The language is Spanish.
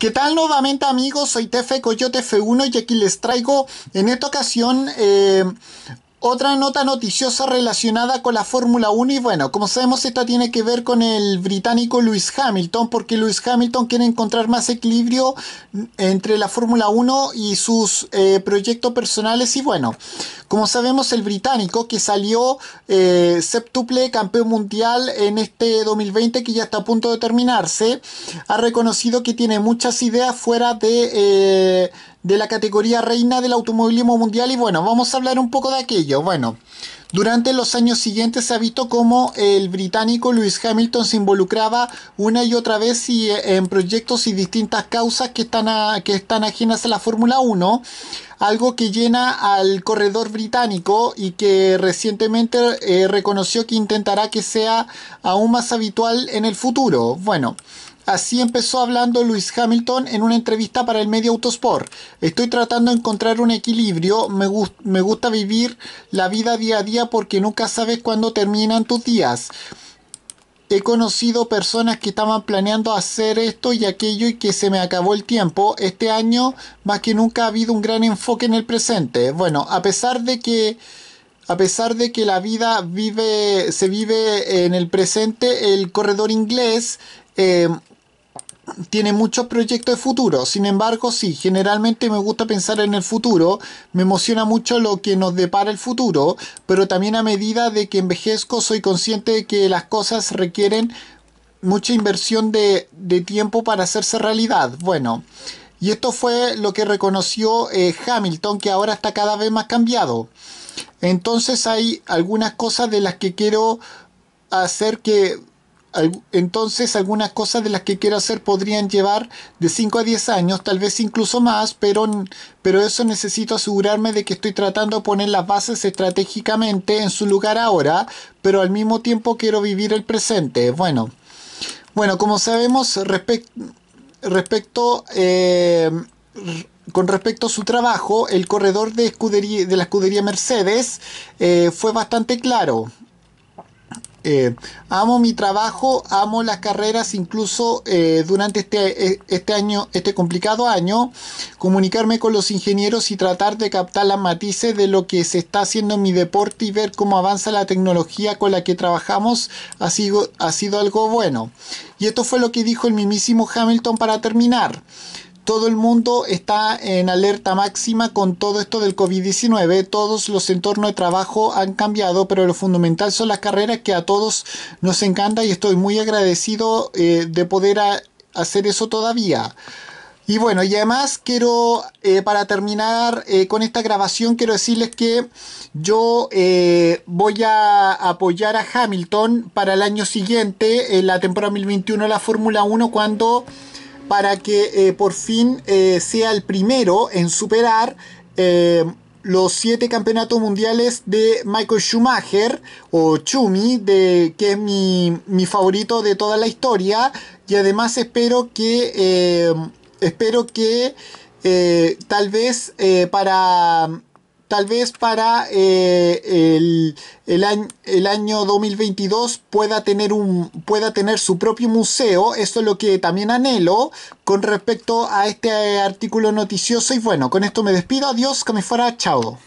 ¿Qué tal nuevamente amigos? Soy Tefe Coyote F1 y aquí les traigo en esta ocasión eh, otra nota noticiosa relacionada con la Fórmula 1 y bueno, como sabemos esta tiene que ver con el británico Lewis Hamilton porque Lewis Hamilton quiere encontrar más equilibrio entre la Fórmula 1 y sus eh, proyectos personales. Y bueno, como sabemos el británico que salió eh, septuple campeón mundial en este 2020 que ya está a punto de terminarse, ha reconocido que tiene muchas ideas fuera de... Eh, de la categoría reina del automovilismo mundial y bueno, vamos a hablar un poco de aquello. Bueno, durante los años siguientes se ha visto cómo el británico Lewis Hamilton se involucraba una y otra vez eh, en proyectos y distintas causas que están, que están ajenas a la Fórmula 1, algo que llena al corredor británico y que recientemente eh, reconoció que intentará que sea aún más habitual en el futuro. Bueno, Así empezó hablando Luis Hamilton en una entrevista para el medio Autosport. Estoy tratando de encontrar un equilibrio, me, gusta vivir la vida día a día porque nunca sabes cuándo terminan tus días. He conocido personas que estaban planeando hacer esto y aquello y que se me acabó el tiempo. Este año más que nunca ha habido un gran enfoque en el presente. Bueno, a pesar de que a pesar de que la vida vive, se vive en el presente, el corredor inglés eh, tiene muchos proyectos de futuro. Sin embargo, sí, generalmente me gusta pensar en el futuro. Me emociona mucho lo que nos depara el futuro. Pero también a medida de que envejezco soy consciente de que las cosas requieren mucha inversión de, tiempo para hacerse realidad. Bueno, y esto fue lo que reconoció eh, Hamilton, que ahora está cada vez más cambiado. Entonces hay algunas cosas de las que quiero hacer que entonces algunas cosas de las que quiero hacer podrían llevar de 5 a 10 años, tal vez incluso más, pero, pero eso necesito asegurarme de que estoy tratando de poner las bases estratégicamente en su lugar ahora, pero al mismo tiempo quiero vivir el presente. Bueno, bueno como sabemos respecto... Eh, con respecto a su trabajo, el corredor de, escudería, de la escudería Mercedes eh, fue bastante claro. Eh, amo mi trabajo, amo las carreras, incluso eh, durante este, eh, este año, este complicado año, comunicarme con los ingenieros y tratar de captar las matices de lo que se está haciendo en mi deporte y ver cómo avanza la tecnología con la que trabajamos ha sido, ha sido algo bueno. Y esto fue lo que dijo el mismísimo Hamilton para terminar todo el mundo está en alerta máxima con todo esto del COVID-19. Todos los entornos de trabajo han cambiado, pero lo fundamental son las carreras que a todos nos encanta y estoy muy agradecido eh, de poder hacer eso todavía. Y bueno, y además quiero, eh, para terminar eh, con esta grabación, quiero decirles que yo voy a apoyar a Hamilton para el año siguiente, en la temporada 2021 de la Fórmula 1, cuando para que eh, por fin eh, sea el primero en superar eh, los siete campeonatos mundiales de Michael Schumacher o Chumi, de, que es mi, mi favorito de toda la historia. Y además espero que espero que tal vez para tal vez para eh, el, el, año, el, año, 2022 pueda tener, un, pueda tener su propio museo. Esto es lo que también anhelo con respecto a este artículo noticioso. Y bueno, con esto me despido. Adiós, que me fuera. Chao.